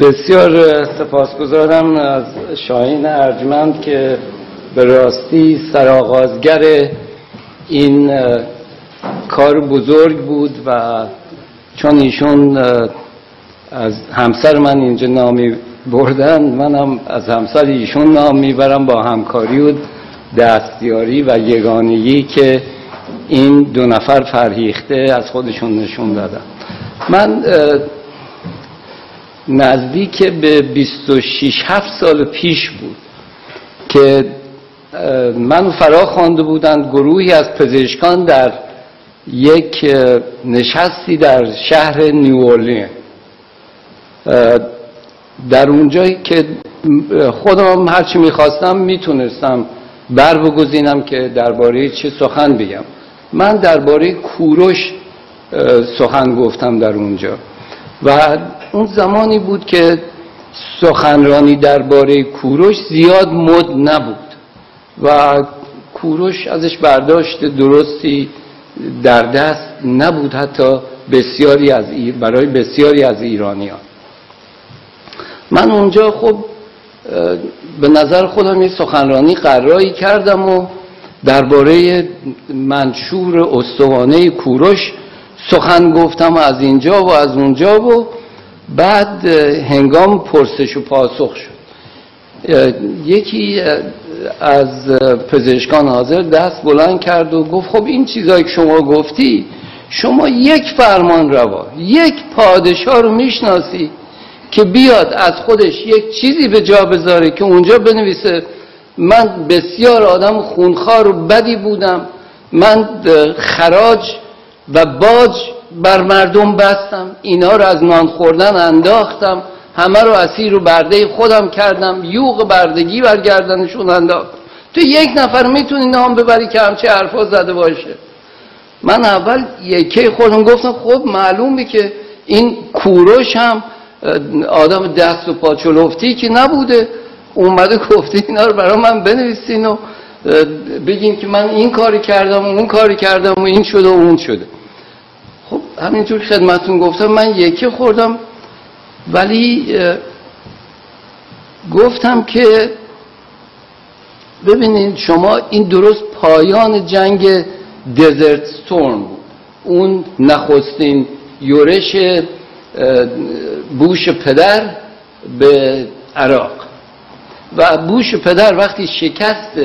بسیار سپاسگزارم از شاهین ارجمند که به راستی سرآغازگر این کار بزرگ بود و چون ایشون از همسر من اینجا نامی بردن منم از همسر ایشون نام می‌برم با همکاری و دستیاری و یگانگی که این دو نفر فرهیخته از خودشون نشون دادن. من نزدیک به 26 7 سال پیش بود که منو فرا خوانده بودند گروهی از پزشکان در یک نشستی در شهر نیورلین در اونجایی که خودم هرچی می‌خواستم می‌تونستم بر بگذینم که درباره چه سخن بگم. من درباره کوروش سخن گفتم در اونجا. و اون زمانی بود که سخنرانی درباره کوروش زیاد مد نبود و کوروش ازش برداشت درستی در دست نبود حتی بسیاری از برای بسیاری از ایرانیان. من اونجا خب به نظر خودم یه سخنرانی قرایی کردم و درباره منشور استوانه کوروش سخن گفتم از اینجا و از اونجا و بعد هنگام پرسش و پاسخ شد. یکی از پزشکان حاضر دست بلند کرد و گفت خب این چیزایی که شما گفتی شما یک فرمان روا یک پادشاه رو می‌شناسی که بیاد از خودش یک چیزی به جا بذاره که اونجا بنویسه من بسیار آدم خونخوار و بدی بودم من خراج و باج بر مردم بستم اینا رو از نان خوردن انداختم همه رو اسیر و برده خودم کردم یوغ بردگی برگردنشون انداختم. تو یک نفر می‌تونی نام ببری که همچه حرفا زده باشه. من اول یکی خودم گفتم خب معلومه که این کوروش هم آدم دست و پاچلفتی که نبوده. اومده گفته اینا رو برای من بنویسین و بگین که من این کاری کردم و اون کاری کردم و این شده و اون شده. خب همینطور خدمتون گفتم من یکی خوردم ولی گفتم که ببینید شما این درست پایان جنگ دزرت ستورم بود. اون نخستین یورش بوش پدر به عراق. و بوش پدر وقتی شکست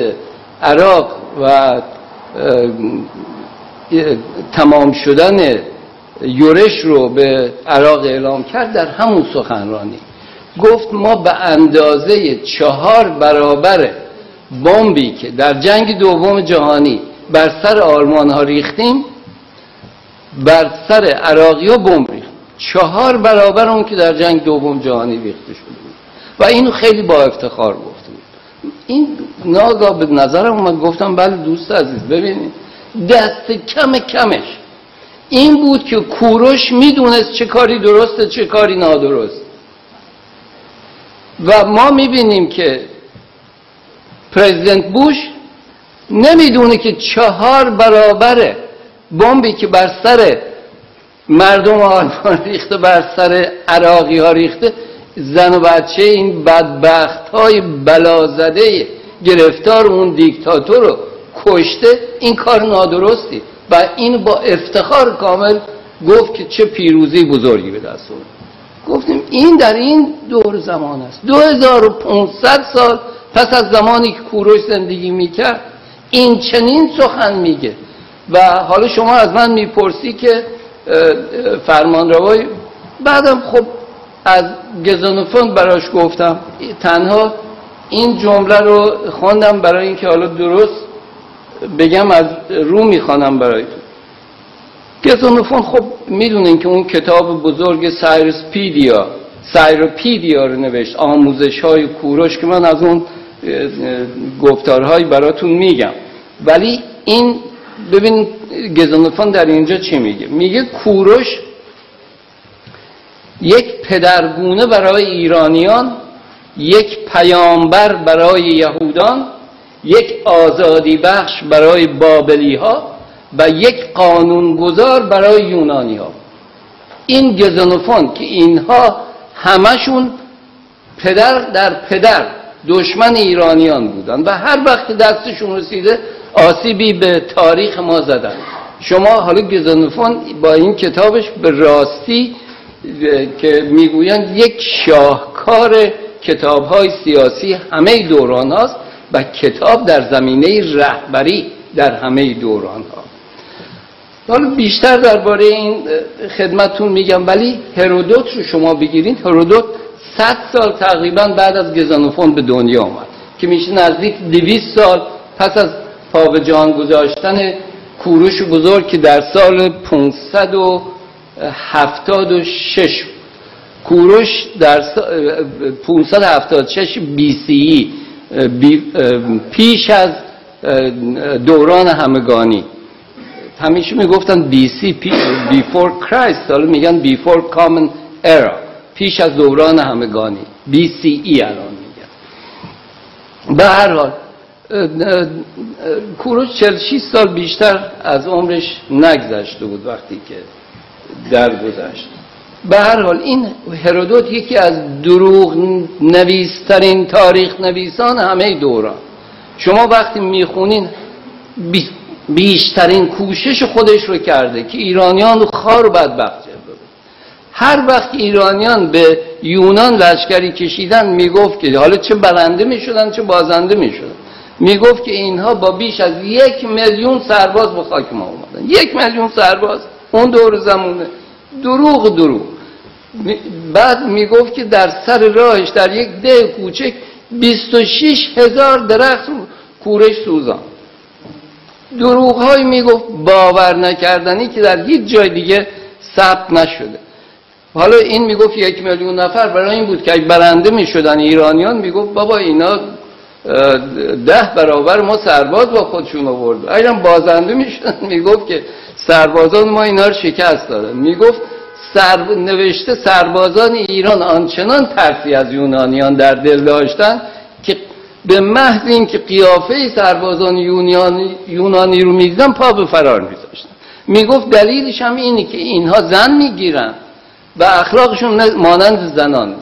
عراق و تمام شدن یورش رو به عراق اعلام کرد در همون سخنرانی. گفت ما به اندازه چهار برابر بمبی که در جنگ دوم جهانی بر سر آلمان ها ریختیم بر سر عراقی ها بمب ریختیم. چهار برابر اون که در جنگ دوم جهانی ریخته شده بود و اینو خیلی با افتخار گفتیم. این ناگاه به نظرم من گفتم بله دوست عزیز ببینید دست کم کمش. این بود که کوروش می‌دونست چه کاری درسته چه کاری نادرست. و ما می‌بینیم که پرزیدنت بوش نمی‌دونه که چهار برابر بمبی که بر سر مردم آلمان ریخته بر سر عراقی ها ریخته زن و بچه این بدبخت های بلازده گرفتار اون دیکتاتور رو کشته این کار نادرستی. و این با افتخار کامل گفت که چه پیروزی بزرگی به دست آورد. گفتیم این در این دور زمان است. 2500 سال پس از زمانی که کوروش زندگی می‌کرد این چنین سخن میگه. و حالا شما از من می‌پرسی که فرمان روای بعدم خب از گزانوفون براش گفتم تنها این جمله رو خواندم برای اینکه حالا درست بگم از رو می‌خوانم برایتون گزانوفون خب می‌دونین که اون کتاب بزرگ سایرسپیدیا سایروپیدیا رو نوشت آموزش های کوروش که من از اون گفتارهایی براتون میگم. ولی این ببین گزانوفون در اینجا چی میگه؟ میگه کوروش یک پدرگونه برای ایرانیان یک پیامبر برای یهودان یک آزادی بخش برای بابلی ها و یک قانونگذار برای یونانی ها این گزنوفون که اینها همشون پدر در پدر دشمن ایرانیان بودن و هر وقت دستشون رسیده آسیبی به تاریخ ما زدن. شما حالا گزنفون با این کتابش به راستی که می‌گویند یک شاهکار کتاب های سیاسی همه دوران هاست و کتاب در زمینه رهبری در همه دوران ها حالا بیشتر درباره این خدمتون میگم ولی هرودوت رو شما بگیرید هرودوت 100 سال تقریبا بعد از گزانوفون به دنیا آمد که میشه نزدیک 200 سال پس از پا جان گذاشتن کوروش بزرگ که در سال 576 کوروش در 576 بی سی پیش از دوران همگانی. همیشه می‌گفتن بی سی بیفور کرایست حالا میگن بیفور کامن era. پیش از دوران همگانی. بی سی ای الان میگن. به هر حال کوروش 46 سال بیشتر از عمرش نگذشته بود وقتی که درگذشت. به هر حال این هرودوت یکی از دروغ نویسترین تاریخ نویسان همه دوران. شما وقتی می‌خونین بیشترین کوشش خودش رو کرده که ایرانیان رو خار و بدبخت هر وقت ایرانیان به یونان لشکری کشیدن می‌گفت که حالا چه برنده می‌شدن چه بازنده می‌شدن. می‌گفت که اینها با بیش از یک میلیون سرباز به خاک ما اومدن. یک میلیون سرباز. اون دور زمونه. دروغ دروغ. بعد می‌گفت که در سر راهش در یک ده کوچک 26 هزار درخت کورش سوزان. دروغ های می‌گفت باور نکردنی که در هیچ جای دیگه ثبت نشده. حالا این می‌گفت یک میلیون نفر برای این بود که اگه برنده می‌شدن ایرانیان می‌گفت بابا اینا ده برابر ما سرباز با خودشون آورد. اگر بازنده می‌شدن می‌گفت که سربازان ما اینا رو شکست دادن. می‌گفت سر... نوشته سربازان ایران آنچنان ترسی از یونانیان در دل داشتن که به محض اینکه قیافه سربازان یونانی, یونانی رو می‌دیدن پا به فرار میذاشتن. می‌گفت دلیلش هم اینه که اینها زن می‌گیرن و اخلاقشون مانند زنان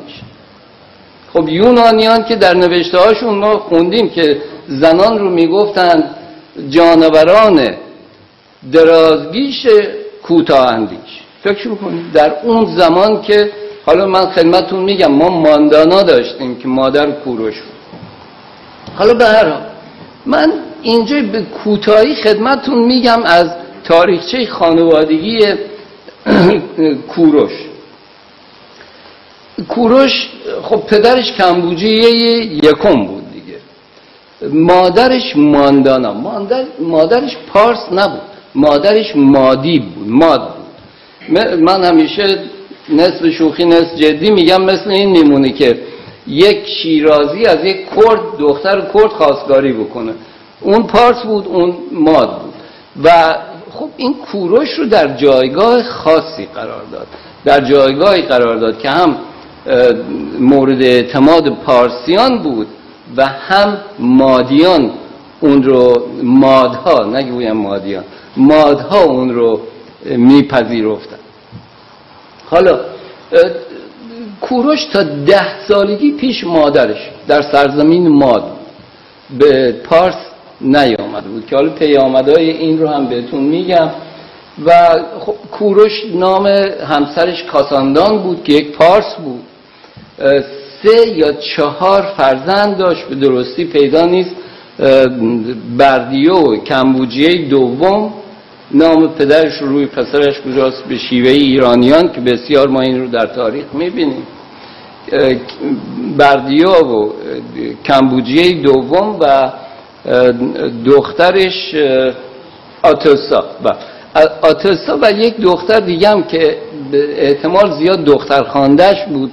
خب یونانیان که در نوشته هاشون ما خوندیم که زنان رو می‌گفتند جانوران درازگیش کوتاه اندیش. فکر کنید در اون زمان که حالا من خدمتون میگم ما ماندانا داشتیم که مادر کوروش بود حالا به هر من اینجا به کوتاهی خدمتون میگم از تاریخچه خانوادگی کوروش. کوروش خب پدرش کمبوجیه یکم بود دیگه. مادرش ماندانا. مادر مادرش پارس نبود. مادرش مادی بود ماد بود. من همیشه نصف شوخی نصف جدی میگم مثل این میمونه که یک شیرازی از یک کرد دختر کرد خواستگاری بکنه. اون پارس بود اون ماد بود. و خب این کوروش رو در جایگاه خاصی قرار داد. در جایگاهی قرار داد که هم مورد اعتماد پارسیان بود و هم مادیان اون رو مادها نگویم مادیان مادها اون رو میپذیرفتن. حالا کوروش تا ده سالگی پیش مادرش در سرزمین ماد به پارس نیامده بود که حالا پیامدهای این رو هم بهتون میگم. و خب کوروش نام همسرش کاساندان بود که یک پارس بود. سه یا چهار فرزند داشت به درستی پیدا نیست. بردیو کمبوجیه دوم نام پدرش رو روی پسرش کجاست به شیوه ایرانیان که بسیار ما این رو در تاریخ می‌بینیم. بردیو و کمبوجیه دوم و دخترش آتوسا و آتوسا و یک دختر دیگه هم که احتمال زیاد دختر خاندش بود.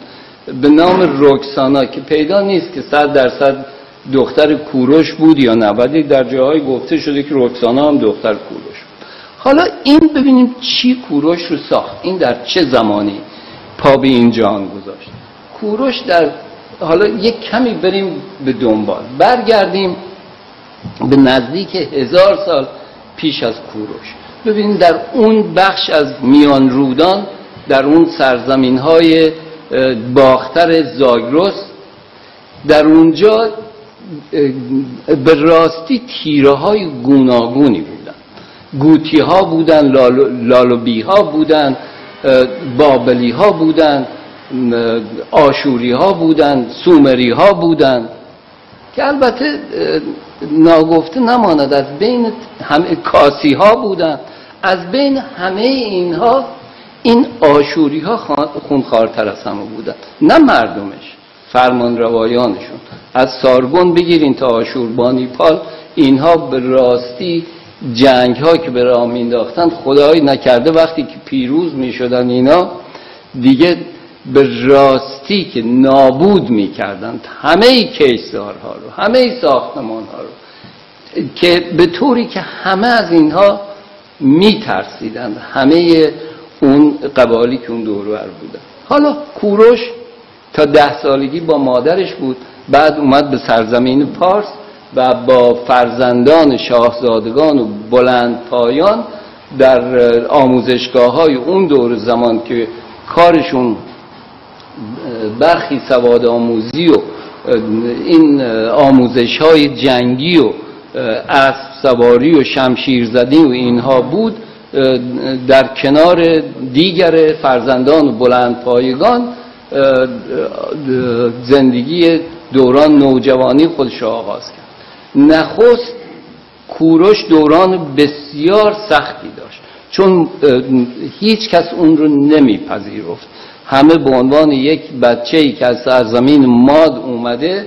به نام روکسانا که پیدا نیست که صد درصد دختر کوروش بود یا نه ولی در جاهای گفته شده که روکسانا هم دختر کوروش بود. حالا این ببینیم چی کوروش رو ساخت. این در چه زمانی پا به این جهان گذاشت؟ کوروش در حالا یک کمی بریم به دنبال. برگردیم به نزدیک هزار سال پیش از کوروش. ببینیم در اون بخش از میان رودان در اون سرزمین های باختر زاگرس. در اونجا به راستی تیره های گوناگونی بودن. گوتی ها بودن لالوبی ها بودن بابلی ها بودن آشوری ها بودن سومری ها بودن. که البته ناگفته نماند از بین همه کاسی ها بودن. از بین همه اینها این آشوری ها خونخوارتر از همه بودن. نه مردمش فرمان روایانشون از سارگون بگیرین تا آشوربانی پال اینها به راستی جنگ ها که به راه خدایی نکرده. وقتی که پیروز می شدن اینا دیگه به راستی که نابود می‌کردند همه کیسارها رو همه ساختمان ها رو که به طوری که همه از اینها میترسیدند همه اون قبالی که اون دورور بودن. حالا کوروش تا ده سالگی با مادرش بود بعد اومد به سرزمین پارس و با فرزندان شاهزادگان و بلند پایان در آموزشگاه های اون دور زمان که کارشون برخی سواد آموزی و این آموزش های جنگی و اسب سواری و شمشیر زدی و اینها بود در کنار دیگر فرزندان بلند پایگان زندگی دوران نوجوانی خودش را آغاز کرد. نخست کوروش دوران بسیار سختی داشت چون هیچ کس اون رو نمیپذیرفت. همه به عنوان یک بچه ای که از سرزمین ماد اومده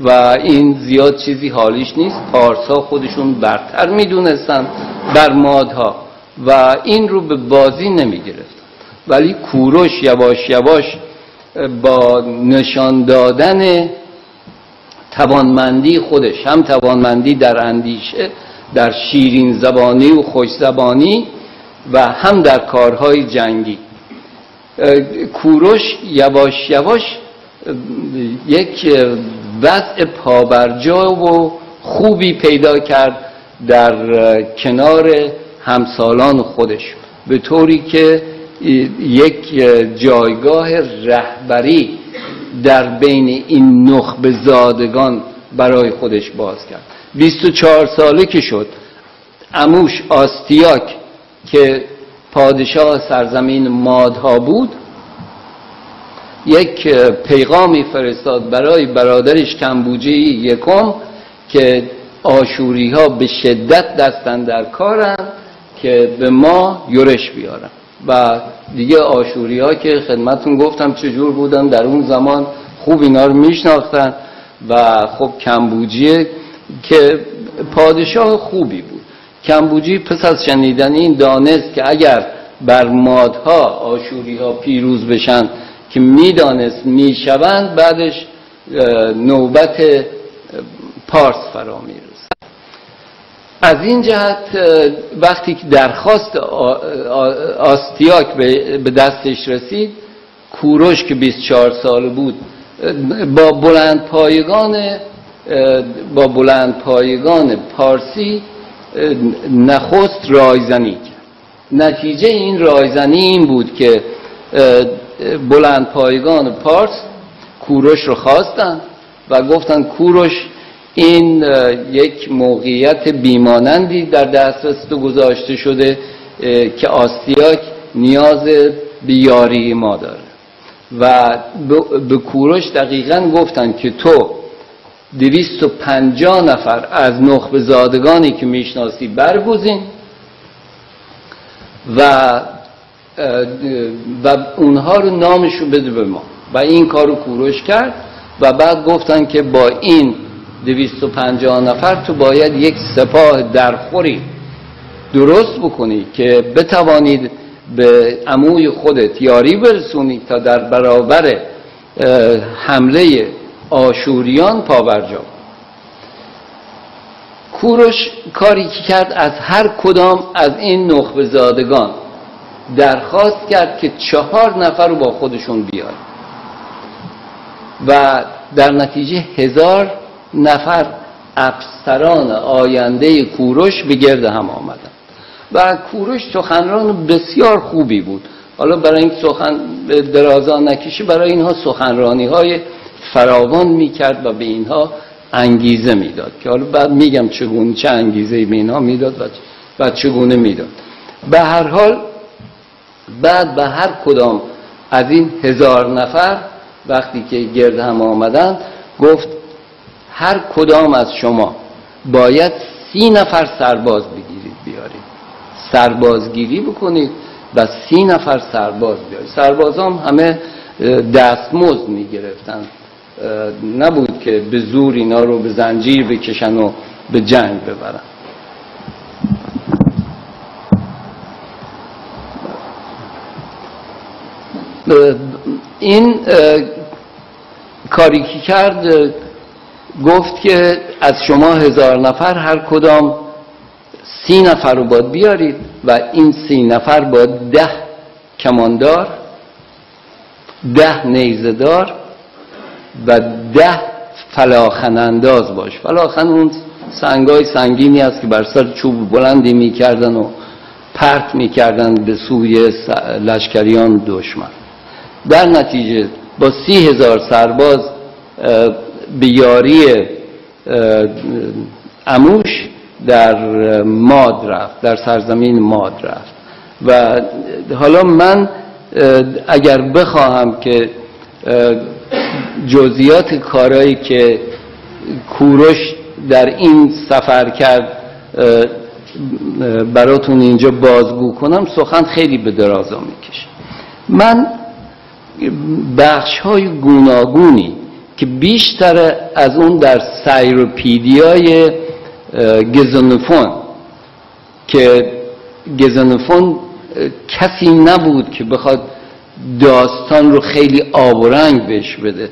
و این زیاد چیزی حالیش نیست پارسا خودشون برتر می‌دونستن بر مادها. و این رو به بازی نمی ولی کوروش یواش یواش با نشان دادن توانمندی خودش هم توانمندی در اندیشه در شیرین زبانی و خوش زبانی و هم در کارهای جنگی. کوروش یواش یواش یک وضع پابرجا و خوبی پیدا کرد در کنار همسالان خودش. به طوری که یک جایگاه رهبری در بین این نخب زادگان برای خودش باز کرد. 24 ساله که شد اموش آستیاک که پادشاه سرزمین مادها بود یک پیغامی فرستاد برای برادرش کمبوجی یکم که آشوری ها به شدت دستن در کارن. که به ما یورش بیارن. و دیگه آشوری ها که خدمتون گفتم چجور بودن در اون زمان خوب اینا رو میشناختن و خب کمبوجی که پادشاه خوبی بود. کمبوجی پس از شنیدن این دانست که اگر بر مادها آشوری ها پیروز بشن که می‌دانست می‌شوند بعدش نوبت پارس فرا می‌رسه از این جهت وقتی که درخواست آستیاک به دستش رسید کوروش که 24 ساله بود با بلند پایگان با بلند پایگان پارسی نخست رایزنی کرد. نتیجه این رایزنی این بود که بلند پایگان پارس کوروش رو خواستن و گفتن کوروش این یک موقعیت بیمانندی در دسترس تو گذاشته شده که آستیاک نیاز بیاری ما داره. و به کوروش دقیقا گفتن که تو دویست و پنجاه نفر از نخب زادگانی که می‌شناسی برگزین و و اونها رو نامشو بده به ما. و این کار رو کوروش کرد و بعد گفتن که با این دویست و پنجاه نفر تو باید یک سپاه درخوری درست بکنی که بتوانید به عموی خودت یاری برسونید تا در برابر حمله آشوریان پاورجا کوروش کاری که کرد از هر کدام از این نخبه زادگان درخواست کرد که چهار نفر رو با خودشون بیار. و در نتیجه هزار نفر افسران آینده کوروش به گرد هم آمدن و کوروش سخنران بسیار خوبی بود. حالا برای این سخن درازا نکشی برای اینها سخنرانی های فراوان می‌کرد و به اینها انگیزه می‌داد. که حالا بعد میگم چگونه چه انگیزه به اینها می‌داد و چگونه می‌داد. به هر حال بعد به هر کدام از این هزار نفر وقتی که گرد هم آمدن گفت هر کدام از شما باید سی نفر سرباز بگیرید بیارید. سربازگیری بکنید و سی نفر سرباز بیارید. سربازام همه دستمزد می‌گرفتن. نبود که به زور اینا رو به زنجیر بکشن و به جنگ ببرن. این کاری کرد گفت که از شما هزار نفر هر کدام سی نفر رو باید بیارید و این سی نفر باید ده کماندار ده نیزدار و ده فلاخن انداز باش. فلاخن اون سنگای سنگینی است که بر سر چوب بلندی می‌کردن و پرت می‌کردن به سوی لشکریان دشمن. در نتیجه با سی هزار سرباز به یاری اموش در ماد رفت در سرزمین ماد رفت. و حالا من اگر بخواهم که جزئیات کارهایی که کوروش در این سفر کرد براتون اینجا بازگو کنم سخن خیلی به درازا می‌کشه. من بخش های گوناگونی که بیشتر از اون در سایروپیدیای گزنفون که گزنفون کسی نبود که بخواد داستان رو خیلی آب و رنگ بهش بده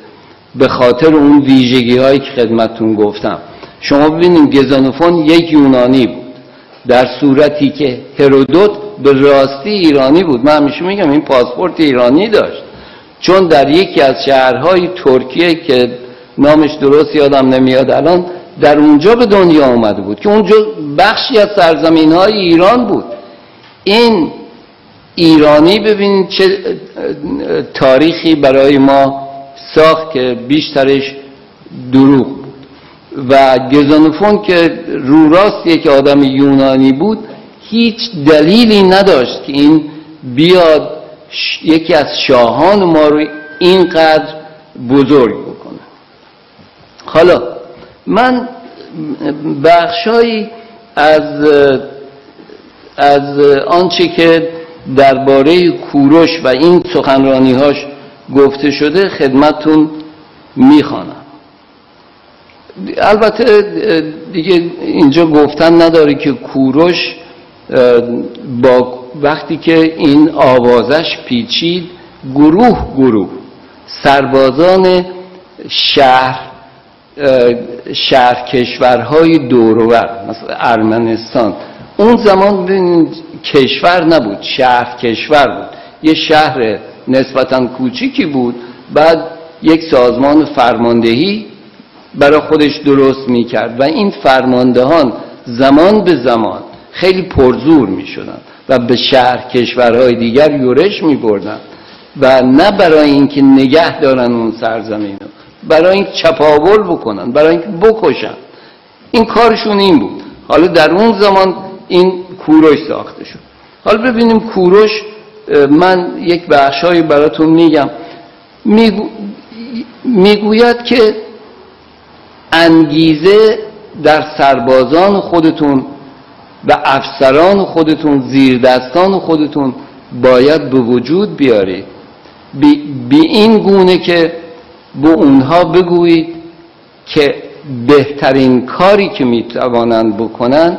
به خاطر اون ویژگی هایی که خدمتون گفتم. شما ببینید گزنفون یک یونانی بود در صورتی که هرودوت به راستی ایرانی بود. من همیشه میگم این پاسپورت ایرانی داشت. چون در یکی از شهرهای ترکیه که نامش درست یادم نمیاد الان در اونجا به دنیا آمده بود که اونجا بخشی از سرزمین های ایران بود. این ایرانی ببینید چه تاریخی برای ما ساخت که بیشترش دروغ بود. و گزانوفون که رو راست یک آدم یونانی بود هیچ دلیلی نداشت که این بیاد یکی از شاهان ما رو اینقدر بزرگ بکنه. حالا من بخشایی از از آنچه که درباره کوروش و این سخنرانیهاش گفته شده خدمتون می‌خوانم. البته دیگه اینجا گفتن نداره که کوروش با وقتی که این آوازش پیچید گروه گروه سربازان شهر شهر کشورهای دورور مثلا ارمنستان. اون زمان کشور نبود شهر کشور بود. یه شهر نسبتا کوچیکی بود بعد یک سازمان فرماندهی برای خودش درست می‌کرد و این فرماندهان زمان به زمان خیلی پرزور می‌شدن و به شهر کشورهای دیگر یورش می بردن و نه برای اینکه نگه دارن اون سرزمین رو برای اینکه چپاول بکنن برای اینکه بکشن. این کارشون این بود. حالا در اون زمان این کوروش ساخته شد. حالا ببینیم کوروش من یک بخشایی براتون میگم. میگو می‌گوید که انگیزه در سربازان خودتون و افسران خودتون زیردستان خودتون باید به وجود بیارید بی این گونه که به اونها بگویید که بهترین کاری که می‌توانند بکنن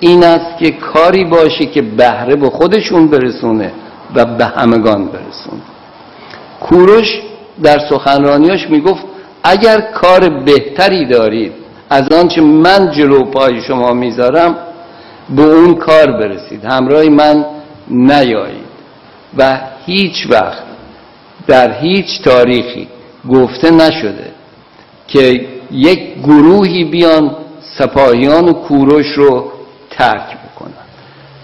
این است که کاری باشه که بهره به خودشون برسونه و به همگان برسونه. کوروش در سخنرانیاش می‌گفت اگر کار بهتری دارید از آنچه من جلو پای شما می‌ذارم به اون کار برسید. همراه من نیایید. و هیچ وقت در هیچ تاریخی گفته نشده که یک گروهی بیان سپاهیان و کوروش رو ترک بکنن.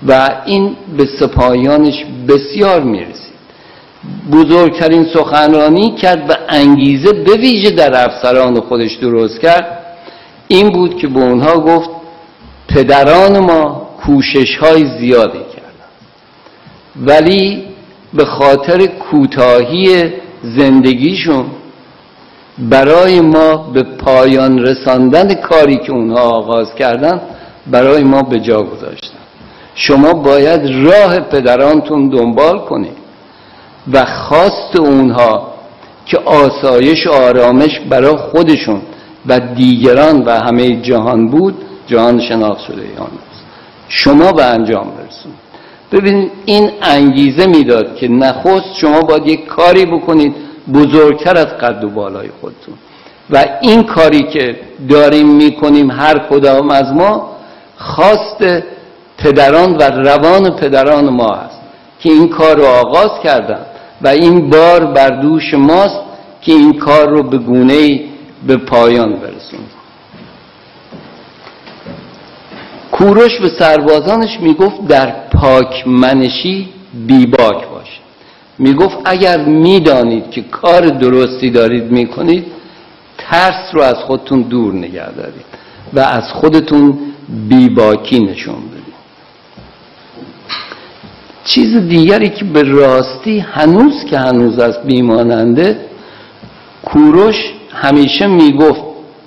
و این به سپاهیانش بسیار می‌رسید. بزرگترین سخنرانی کرد و انگیزه به ویژه در افسران خودش درست کرد. این بود که به اونها گفت پدران ما کوشش های زیادی کردن. ولی به خاطر کوتاهی زندگیشون برای ما به پایان رساندن کاری که اونها آغاز کردن برای ما به جا گذاشتن. شما باید راه پدرانتون دنبال کنید و خواست اونها که آسایش و آرامش برای خودشون و دیگران و همه جهان بود جهان شناخت شده ایان شما به انجام برسون. ببینید این انگیزه می‌داد که نخست شما باید یک کاری بکنید بزرگتر از قد و بالای خودتون. و این کاری که داریم می‌کنیم هر کدام از ما خواست پدران و روان پدران ما هست که این کار رو آغاز کردن. و این بار بر دوش ماست که این کار رو به گونه به پایان برسون کوروش به سربازانش می‌گفت در پاک منشی بیباک باشید می‌گفت اگر می‌دانید که کار درستی دارید می‌کنید ترس رو از خودتون دور نگه دارید و از خودتون بیباکی نشون بدید. چیز دیگری که به راستی هنوز که هنوز از بیماننده کوروش همیشه می‌گفت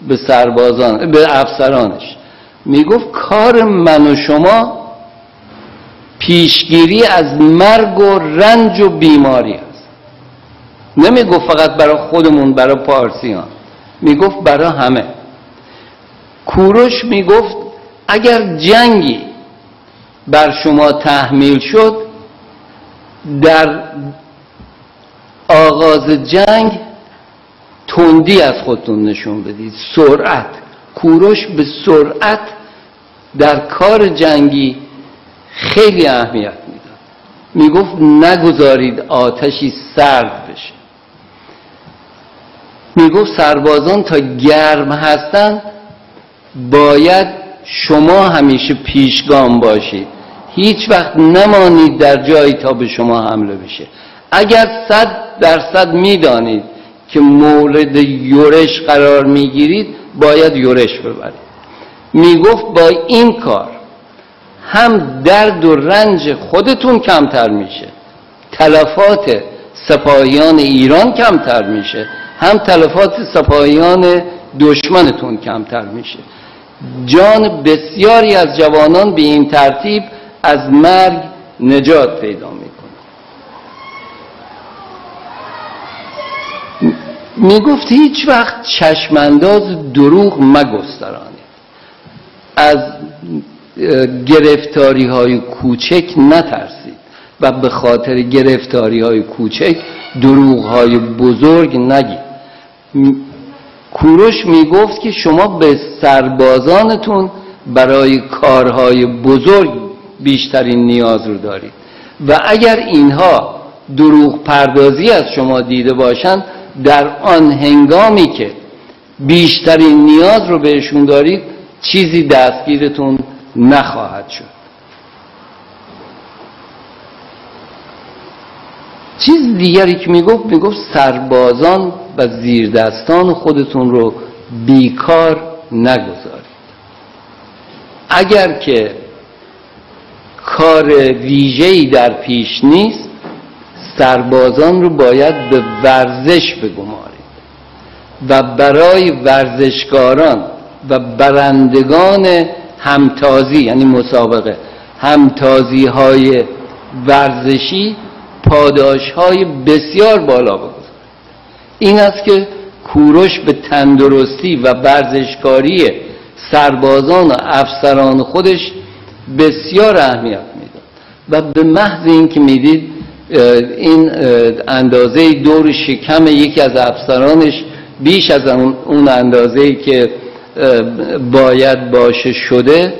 به سربازان به افسرانش می‌گفت کار من و شما پیشگیری از مرگ و رنج و بیماری است. نمی‌گفت فقط برای خودمون برای پارسیان. می‌گفت برای همه. کوروش می‌گفت اگر جنگی بر شما تحمیل شد در آغاز جنگ تندی از خودتون نشون بدید. سرعت. کوروش به سرعت در کار جنگی خیلی اهمیت می‌داد. می‌گفت نگذارید آتشی سرد بشه. می‌گفت سربازان تا گرم هستن باید شما همیشه پیشگام باشید. هیچ وقت نمانید در جایی تا به شما حمله بشه. اگر صد درصد می‌دانید که مورد یورش قرار می‌گیرید باید یورش ببرید می‌گفت با این کار هم درد و رنج خودتون کمتر میشه تلفات سپاهیان ایران کمتر میشه هم تلفات سپاهیان دشمنتون کمتر میشه. جان بسیاری از جوانان به این ترتیب از مرگ نجات پیدا می‌کنه. می‌گفت هیچ وقت چشمانداز دروغ مگسترانید از گرفتاری های کوچک نترسید و به خاطر گرفتاری های کوچک دروغ های بزرگ نگید. کوروش می‌گفت که شما به سربازانتون برای کارهای بزرگ بیشترین نیاز رو دارید. و اگر اینها دروغ پردازی از شما دیده باشند در آن هنگامی که بیشترین نیاز رو بهشون دارید چیزی دستگیرتون نخواهد شد. چیز دیگری که می‌گفت می‌گفت سربازان و زیردستان خودتون رو بیکار نگذارید. اگر که کار ویژه‌ای در پیش نیست سربازان رو باید به ورزش بگمارید. و برای ورزشکاران و برندگان همتازی یعنی مسابقه همتازی های ورزشی پاداش های بسیار بالا بگذارید. این است که کوروش به تندرستی و ورزشکاری سربازان و افسران خودش بسیار اهمیت می‌داد. و به محض اینکه می‌دید این اندازه دور شکم یکی از افسرانش بیش از اون اندازه که باید باشه شده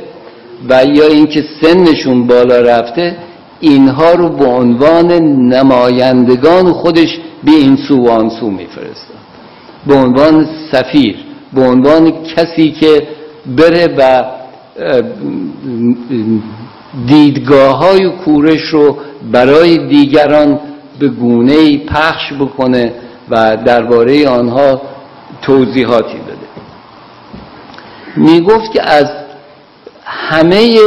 و یا اینکه سنشون بالا رفته اینها رو به عنوان نمایندگان خودش به این سو و آن سو میفرستن به عنوان سفیر به عنوان کسی که بره و دیدگاه های کورش رو برای دیگران به گونه پخش بکنه و درباره آنها توضیحاتی بده. می‌گفت که از همه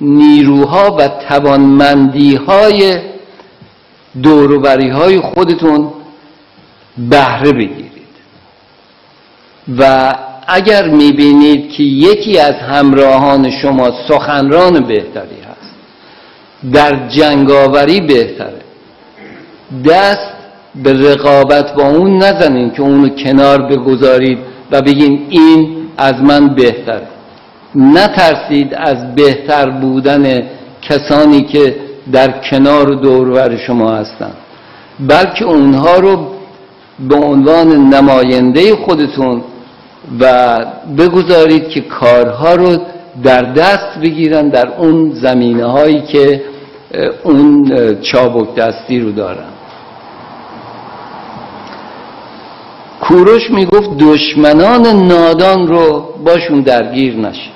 نیروها و توانمندی های دوروبری های خودتون بهره بگیرید. و اگر می‌بینید که یکی از همراهان شما سخنران بهتری در جنگاوری بهتره. دست به رقابت با اون نزنین که اونو کنار بگذارید و بگین این از من بهتره. نترسید از بهتر بودن کسانی که در کنار دورور شما هستند بلکه اونها رو به عنوان نماینده خودتون و بگذارید که کارها رو در دست بگیرن در اون زمینه هایی که اون چابک دستی رو دارن. کوروش می‌گفت دشمنان نادان رو باشون درگیر نشه.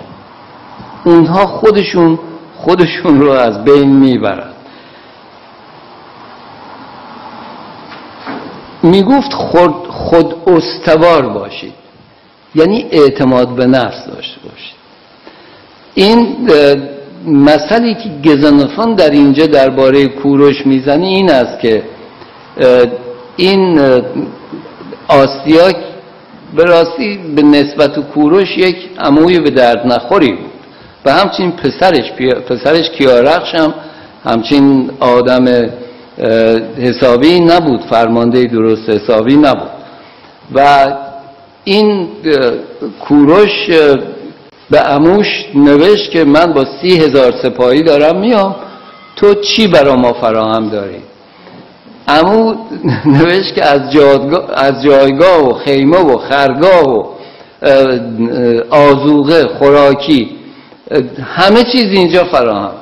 اونها خودشون خودشون رو از بین می‌برن. می‌گفت خود, خود استوار باشید. یعنی اعتماد به نفس داشته باشید. این مسئله که گزنفان در اینجا درباره کوروش می‌زنه این است که این آسیا به راستی به نسبت کوروش یک عموی به درد نخوری بود. و همچنین پسرش پسرش کیارخش هم همچین آدم حسابی نبود فرمانده درست حسابی نبود. و این کوروش به اموش نوشت که من با سی هزار سپاهی دارم میام. تو چی برا ما فراهم داری؟ امو نوشت که از, از جایگاه و خیمه و خرگاه و آزوغه خوراکی همه چیز اینجا فراهم.